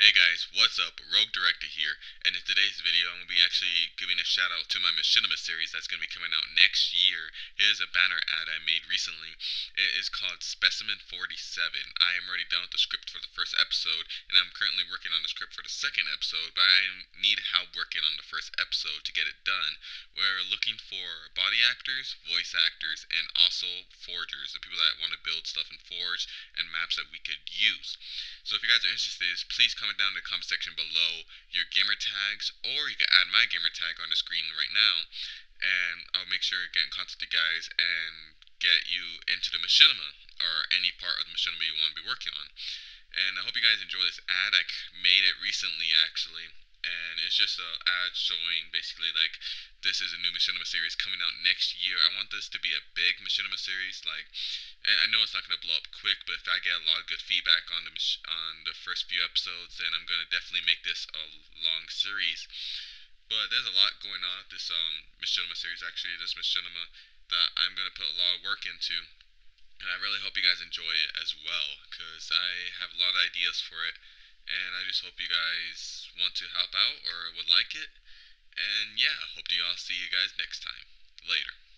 Hey guys, what's up? Rogue Director here, and in today's video I'm going to be actually giving a shout out to my Machinima series that's going to be coming out next year. Here's a banner ad I made recently. It is called Specimen 47. I am already done with the script for the first episode, and I'm currently working on the script for the second episode, but I need help working on the first episode to get it done. We're looking for body actors, voice actors, and also forgers, the people that want to build stuff in Forge and maps that we could use. So if you guys are interested, please comment down in the comment section below your gamer tags, or you can add my gamer tag on the screen right now, and I'll make sure to get in contact with you guys and get you into the machinima or any part of the machinima you want to be working on. And I hope you guys enjoy this ad. I made it recently actually, and it's just an ad showing basically like this is a new machinima series coming out next year. I want this to be a big machinima series, like and I know it's not going to blow up quick, but if I get a lot of good feedback on the on the first few episodes, then I'm going to definitely make this a long series. But there's a lot going on with this um, Machinima series, actually, this Machinima, that I'm going to put a lot of work into. And I really hope you guys enjoy it as well, because I have a lot of ideas for it. And I just hope you guys want to help out or would like it. And yeah, hope to y'all see you guys next time. Later.